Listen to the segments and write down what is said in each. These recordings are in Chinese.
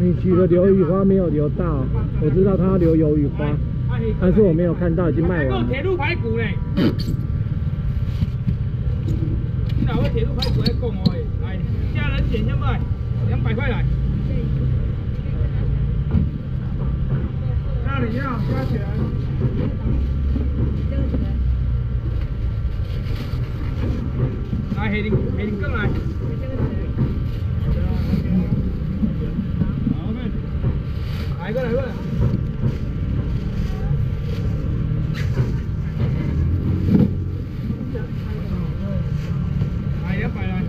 你取的鱿鱼花没有留到，我知道他留鱿鱼花，但是我没有看到已经卖完了。铁路排骨嘞。你哪位铁路排骨在讲哦？来，家人点先卖，两百块来。那你要加钱。来，黑林黑林更来。来过来过来。来两百来。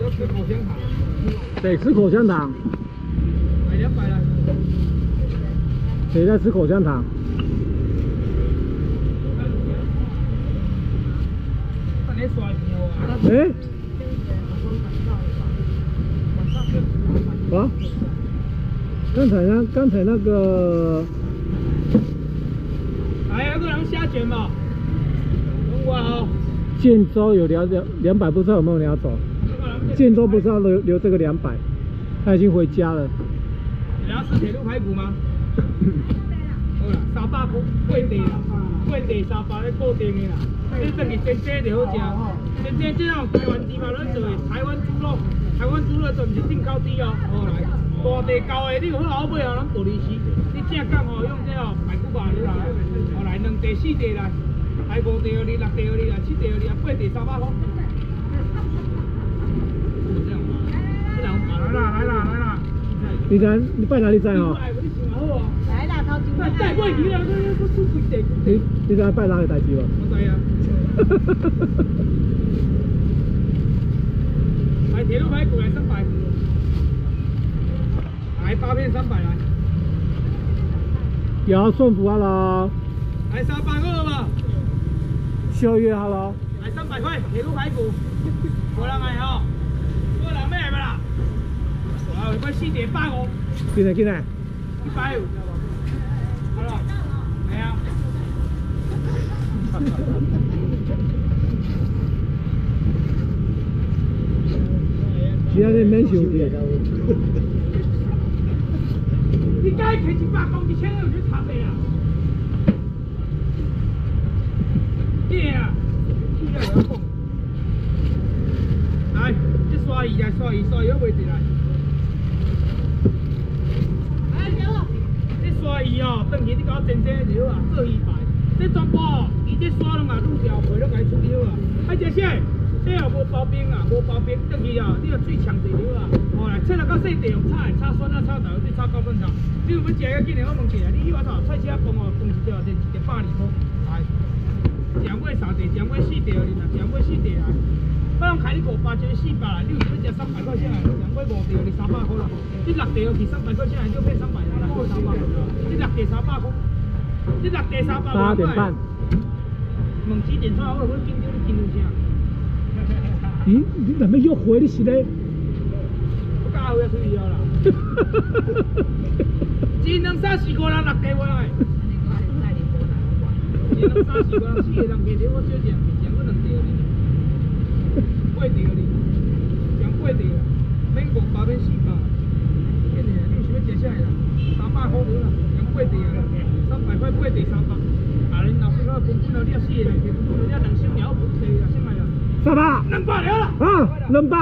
要吃口香糖。得吃口香糖。来两百来。谁在吃口香糖？哎？啊？刚才呢刚才那个，哎，那个人下卷嘛？哇哦！建州有两两两百，不知道有没有人要走？建州不知道留留这个两百，他已经回家了。你要吃铁路排骨吗？好啦，三百地啦，贵地三百咧固定的啦。你等于真正就好食，真正这种台湾猪肉咧做的，台湾猪肉，台湾猪肉就唔是进口猪哦。好来。大地高的，你有好买哦，咱大利息。你正港哦，用这哦排骨吧，你来，哦来两地四地来，来五地哦，你六地哦，你来七地哦，你来八地三百块。来啦来啦来啦！你在你拜哪里在哦？来啦，头前。拜拜去啦，这这出几地？你你在拜哪个大师哦？我知啊。来铁路排骨来三百。来八片三百来，有顺福啊喽，来三百个吧，修约好了，来三百块铁路排骨，过来买哈，过来买不啦？哇，一块四点八五，进来进来，一百五，好了，来啊，其他的免收的。你该开一百公一千二去查的啊！对啊，去了要讲。来，这刷鱼来，刷鱼，刷鱼要卖几来？来，了。这刷鱼哦，等于你搞真正了啊，做鱼排。这全部，伊这刷拢啊，卤条皮拢该处理好啊。还这些，这也无包冰啊，无包冰，等于哦，你要最强的了啊。哦，来，切了到细地用炒，炒酸啊，炒豆，你炒高粉炒。你有要食个，今年我问起啊，你以我操，菜车饭哦，饭一条就一条百二块，来，三地，食买四地，你呐，食买四地啊，我用开你五百，就四百啦，你有要食三百块钱啊，五地，你三百块啦，你六地是三百块钱，三百啦，三百，你六地三百块，你六地三百块。八点半。问几点钟？我我今朝你今朝啥？咦，你怎么又回的是嘞？我刚好要出去了啦。只能三四个人六地回来。只能三四个人，四个人面对我少点，两个人对你，八对你，两八对啦，免五百免四百。今年你想要接下来啦？三百块了，两八对啦，三百块八对三百。啊，恁老师说分分了，你要四个人，分分了你要两箱苗，不对啦，先买啦。三百。两百了啦。啊，两百。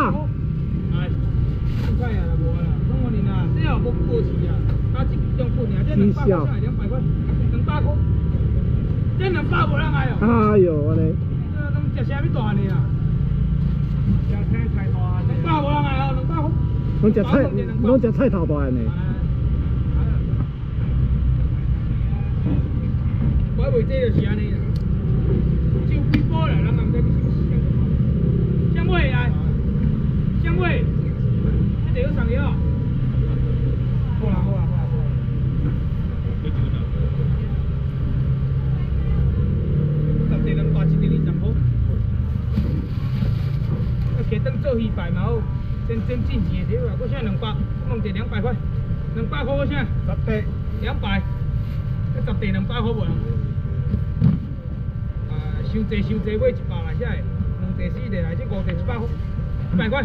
哎，五块啊，无啦，讲我恁啊，这也无过期啊。啊，这中古尔，这两百块下两百块，两百块，这两百无人爱哦。哎呦，我嘞。这拢食啥物大呢啊？食菜菜大，两百无人爱哦，两百块。拢食菜，拢食菜头大呢。我卖这就是安尼啦，就几包啦，人也唔知你是香味来，香味，一定要上药。好啦好啦好啦好啦。十地两百，一地二十块。要加当做鱼排嘛好，真真进钱的对吧？我现在两百，弄一两百块，两百块我现在十地两百，那十地两百块无啦。啊，收济收济买一百来，下两地四地来，这五地一百块。一百块，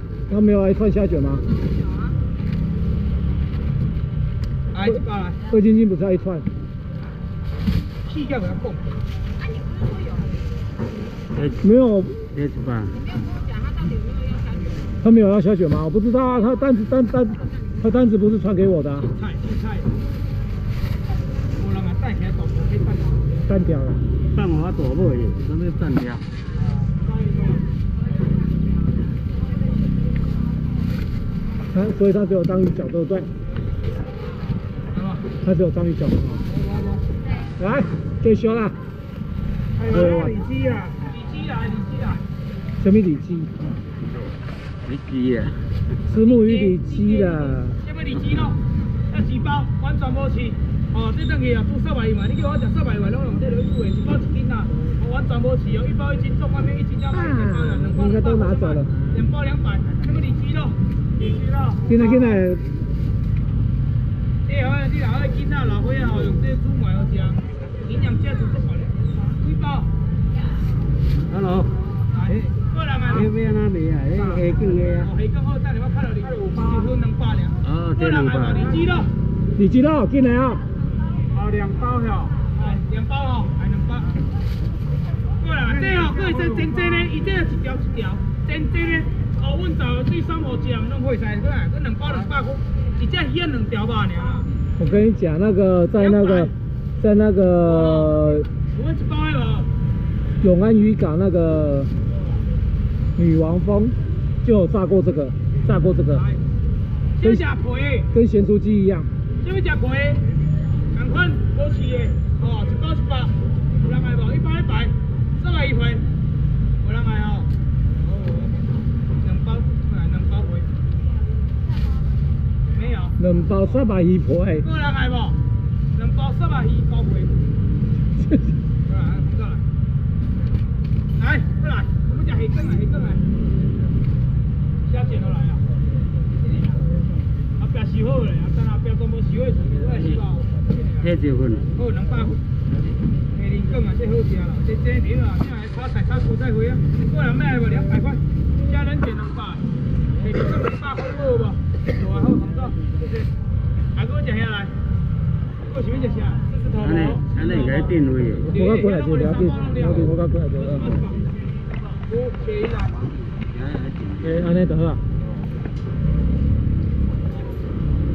他没有来串虾卷吗？来，这包来，二晶晶不是爱串？细叫不要讲。没有，没有吧？他没有要虾卷吗？我不知道啊，他单子单单他单子不是传给我的、啊，菜，青菜。有人啊带起来大部可以带。单掉了。放我大尾，什么单条？他所以他只有章鱼脚，对不对？他只有章鱼脚啊。来，给修啦。哎呀，里脊啊，里脊来，里脊来。什么里脊？里脊啊。石目鱼里脊啦。什么里脊咯？要几包？完全无试。哦，这等去啊，煮烧白鱼嘛，你叫我食烧白鱼，拢用这个煮的，一包一斤啦。我完全无试哦，一包一斤，重外面一斤加卖两包两包应该都拿走了。两包两百，什么里脊咯？里脊咯。现在现在。这好，你老爱囡仔老伙用这煮糜好食，营养价值足够咧。几包？Hello. 来，过来啊？这下更的啊。哦，下更好，等下我看到你，一分两百尔。哦，这两百。你知道？你知道？进来啊！哦，两包吼，哎，两包吼，还两包。过来，这哦，佫会真真真咧，伊这一条一条，真真咧。哦，阮三两包两百块，一只鱼两条吧尔。我跟你讲，那个在那个在那个。永安渔港那个女王峰就有炸过这个，炸过这个，跟食皮，跟咸酥鸡一样。要食皮，同款好吃的，哦，一包一包，有人爱无？一包一百，三百一皮，有人爱哦。哦，两包，来两包皮，没有。两包三百一皮。有人爱无？两包三百一包皮。过来，过来。来，过来，我们吃虾羹来，虾羹来。虾剪落来啊！啊，来收啊。这几份？好，两百份。虾仁羹啊，这好吃啦，这这牛啊，这还炒菜炒蔬菜花啊，过来卖无两百块，虾仁剪两百，虾仁羹两百块好无？安尼安尼该定位。我刚过来就了解，了解我刚过来就了解。我给来。诶，安尼就好啊。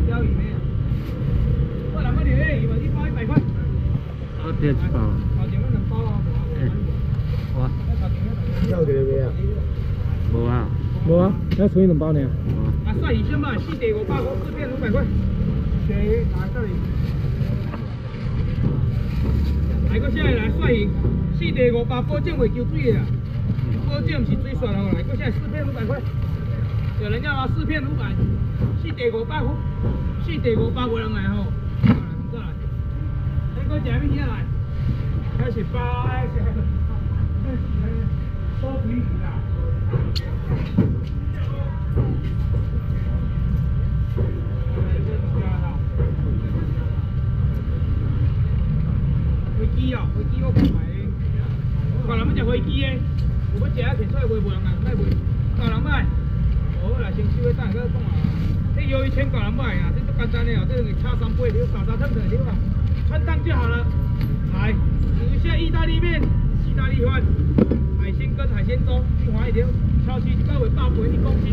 钓鱼没有？过来，快点，一包一百块。我这一包。头前我两包啊。哇。钓几个啊？无啊。无啊，要存两包呢。啊，蒜鱼先吧，四碟五百块，四片五百块。谁来这里。来个下来来蒜鱼，四碟五百，保证袂揪水的啦。保证是水刷落来，过下来四片五百块。有人要吗？四片五百，四碟五百块，四碟五百有人来吼。再来，你个前面起来，开始包，开始，包皮啦。飞机哦，飞机我看卖的，大人要食飞机的，有要食啊，摕出来卖无人来，卖卖，大人买，好啦，先收个等下再讲啊。这鱿鱼圈大人卖啊，这足简单的哦，这个炒三杯料，沙沙烫的料啊，穿烫就好了。来，有一下意大利面、意大利饭、海鲜跟海鲜粥，一划一条，超市一包为八杯一公斤，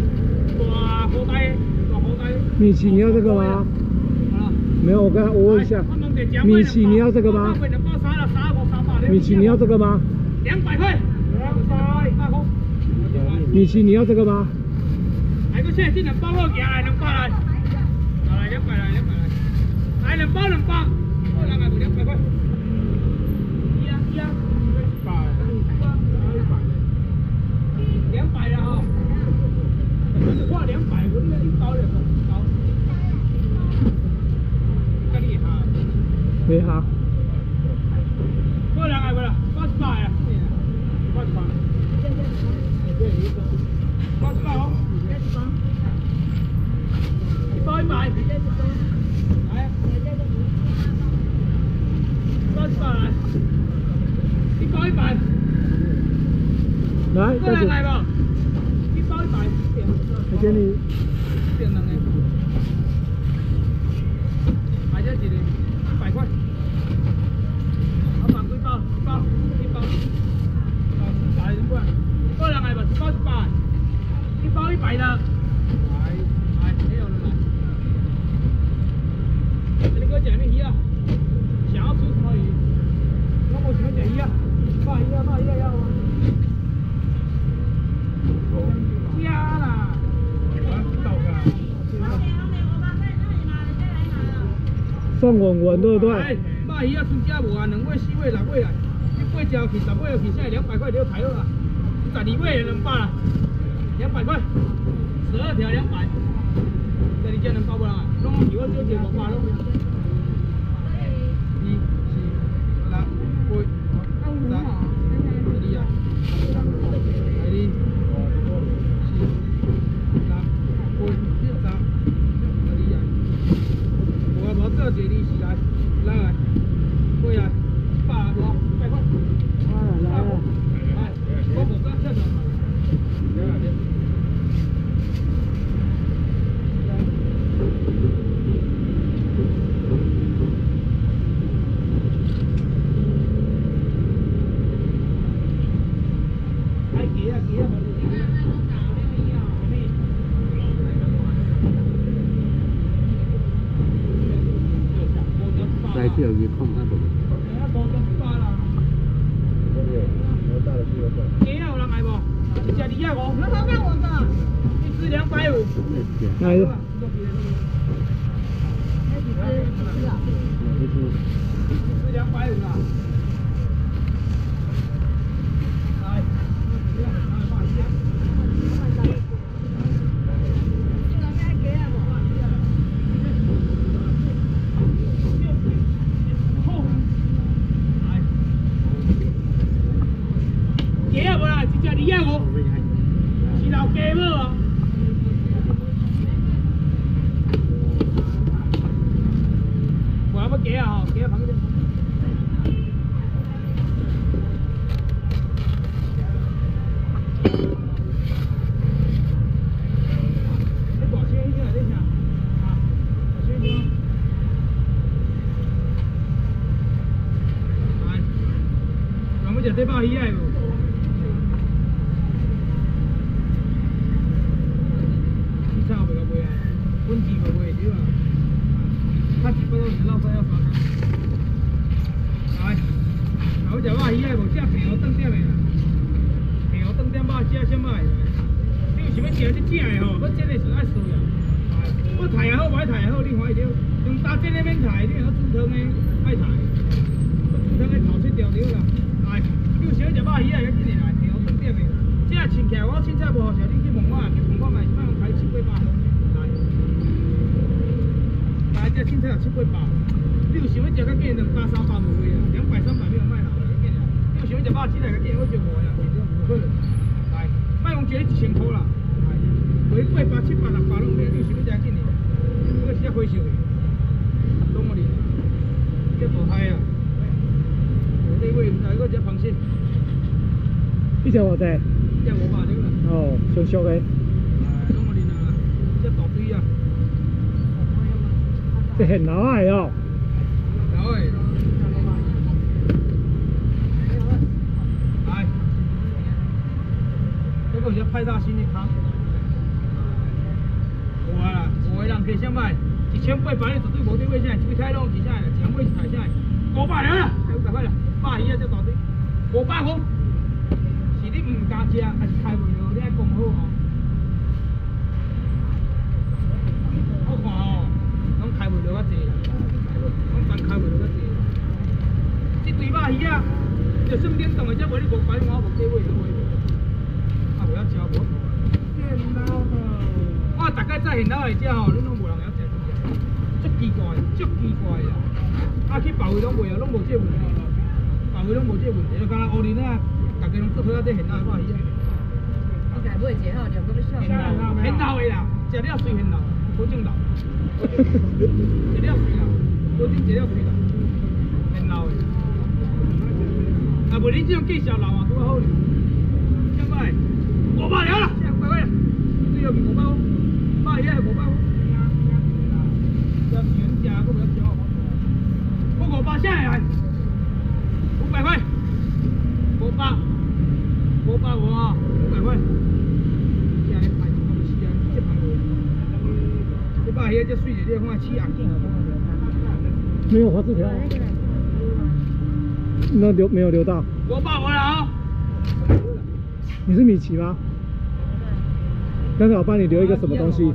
大荷包的，大荷包的。米奇，你要这个吗？没有，我刚我问一下。米奇，你要这个吗？米奇，你要这个吗？两百块。两百，大哥。米奇，你要这个吗？来个现在进两包货，来两包来。来两百来，两百来。来两包两包，我两百五两百块。一啊一啊。百，一百，两百了哈。个人来无？一包一百，一点。我给你一点两个。买这一个一百块。我放几包？一包，一包。哦，四百点半。个人来无？一包一百。一包一百的。来，来，没有人来。你给我讲咩鱼啊？想要吃什么鱼？我冇想讲鱼啊，鲍鱼啊，鲍鱼啊要吗？加啦，我到噶。黄文对不哎对？，鲍鱼啊，春节无啊，两尾、四尾、六尾啊，一八条去，十尾去，现在两百块就抬好啊。十二尾两百啦，两百块，十二条两百。这里叫两百不啦？拢比我少一五百咯。二、四、六、八、十、十二啊，十二、四、六、八、十、十二啊。无啊，无做一个利息来，来来，过来，百啊，无，百块。来了，来，我无敢跳上来。哎，几啊几啊，再钓鱼看下无？鸡啊有人来无？一只二啊五，一只两百五。哪一个？一只两百五啦。来，鸡啊无啦，一只二啊五，是老鸡无啊？我要不鸡啊吼，鸡啊旁边。你大声一点啊，你听。啊，大声一点哦。来，咱们就这把鱼来无？你炒袂到卖啊？本钱袂卖对啊？较一百多是老师要发工。来，我食肉鱼啊，无食平湖顿点的啦。平湖顿点肉食什么的？你有想要食这正的吼，我这个是爱素啊。我抬也好，歹抬也好，你欢喜着。用打针的免抬，你用煮汤的爱抬。我煮汤的头切掉了啦。来，你有想要食肉鱼啊，赶紧来，平湖顿点的。这称起来我凊彩无好食，你去问我啊，去问我卖，卖用开七八百。来。来，这凊彩有七八百，你有想要食较紧，两百三百无位啊，两百三百没有卖啦，较紧啊。你有想要食肉鸡来较紧，我就无啦，其实无好。来，卖用一个一千箍啦，来，卖八百、七百、六百拢买，你有想要食较紧的，这个是较火烧的，懂我哩？这无嗨啊！我这位来个只螃蟹，一只偌济？这五百了啦，哦，上俗的。这很老矮哦。然后诶。来，这个是派大星的康。有啊啦，有的人可以想买，一千八百你绝对无对位啥，一台拢是啥的，前尾是台啥的，五百了啦，五百块了，百一啊这大堆，五百块，是你唔敢食，还是开袂了？你爱讲好哦。我看哦，拢开袂了较济啦，拢单开袂了较济啦。这堆肉鱼啊，就算冷冻的，才卖你五百，我无价位了卖。啊，袂晓食无好啊。我大概在现头来食吼，恁拢无人会晓食，足奇怪，足奇怪啦。啊，去别位拢卖啊，拢无这问题，别位拢无这问题，就敢若乌林啊，大家拢做好啊，这现头的肉鱼啊。现老的啦，食了水现老，保证老，保证食了水啦，保证食了水啦，现老的。啊，袂你这种计小老啊，拄好哩。五百了啦，现在五百块了，最后面五百块，百一系五百块。要原价，我不要交。我五百下来，五百块，五百，五百五啊，五百块。现在排我们时间这盘无，这把迄只水的，你看起啊。没有黄字条，那留没有留到。五百五了啊！你是米奇吗？刚才我帮你留一个什么东西？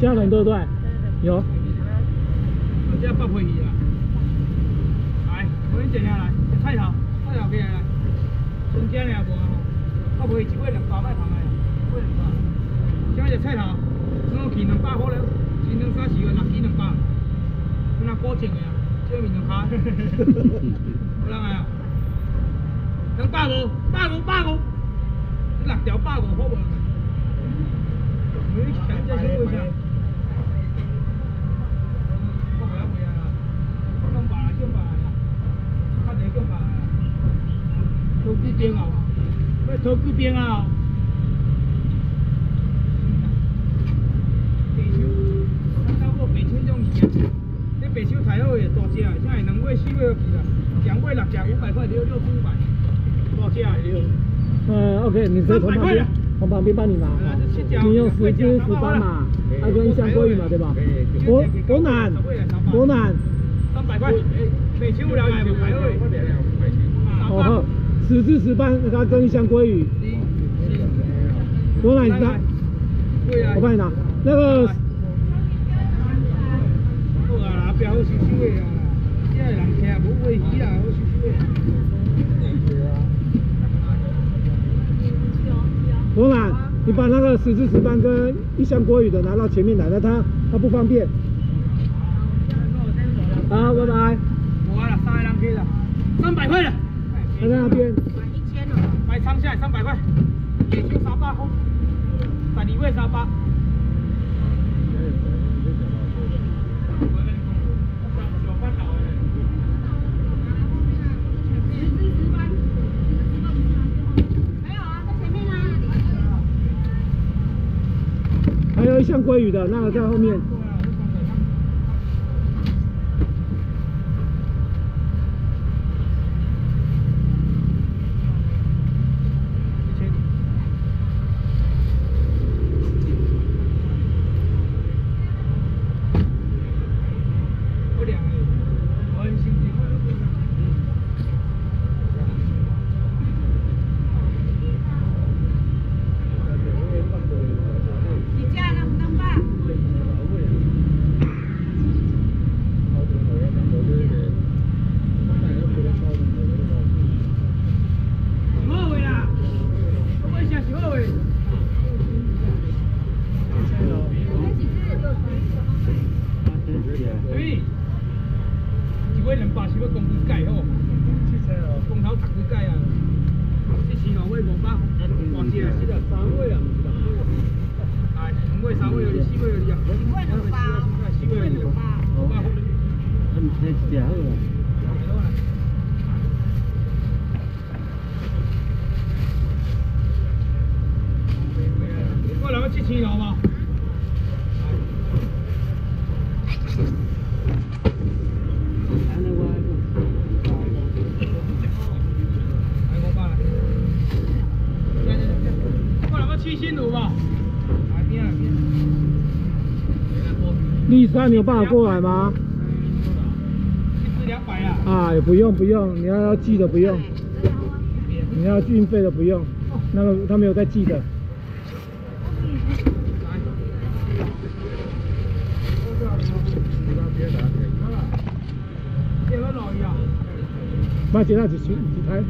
虾仁对不对？有。我这八块鱼啊！来，我先坐下来，菜头，菜头起来来，春节了无啊？八块一尾两百卖旁的啊，尾两百。现在只菜头，我去两百块了，前两三四月六起两百，我那保证的啊，这面就卡。有人来啊？两百五，百五，百五，六条百五好无？你强这小位下。我不要回来了，更白了，更白了，看起来更白了。偷几边啊？要偷几边啊？白手，咱到过白手这种物件，这白手太好个，大只的，现在两尾四尾就去了，两尾六只五百块，六六五百，大只的六。嗯，OK，你直接从旁边，从旁边帮你拿。你用十斤十八嘛，还跟一箱鲑鱼嘛，对吧？多多难，多难。三百块，每千五两百块。哦呵，十只十八，他跟一箱鲑鱼。多难你拿，我帮你拿。那个。罗兰，你把那个十字石斑跟一箱鲑鱼的拿到前面来，那他他不方便。好，拜拜。我了，三个人去了，三百块了。他在那边。买一千了。买仓下来三百块，月收三百块，十二月三百。没有啊，在前面啊。像鲑鱼的，那个在后面。我两个，我很心急。你家能不能办？好位啦，我问一下是好位。所以，一尾两百是要公鸡盖吼，公头十几盖啊，一千两尾五百，大只啊，是啦，三尾啊，不是六尾啊。哎，两尾三尾有四尾有二啊，四尾有二，五百块。嗯，这只好啊。我两个七千了好不好？安尼我来五百来。我两个七千五吧。来边啊边。丽莎，你有办法过来吗？一只两百啊。啊，也不用不用，你要要寄的不用，你要运费的不用，那个他没有在寄的。这个老鱼啊。妈，接到几几几台？